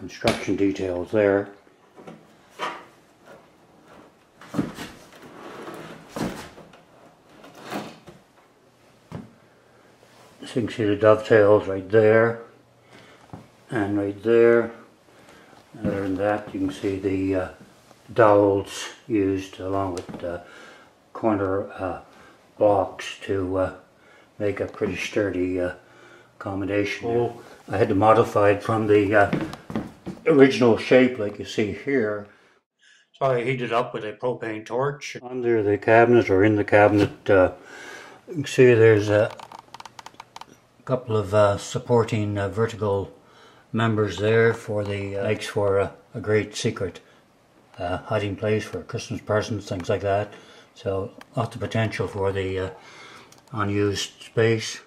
construction details there. So you can see the dovetails right there and right there. Other than that, you can see the uh, dowels used along with uh, corner uh, blocks to uh, make a pretty sturdy uh, accommodation. Oh, I had to modify it from the uh, original shape like you see here. So I heated up with a propane torch. Under the cabinet or in the cabinet, uh, you can see there's a couple of uh, supporting uh, vertical members there for the uh, makes for a, a great secret uh, hiding place for Christmas presents, things like that. So lots of potential for the uh, unused space.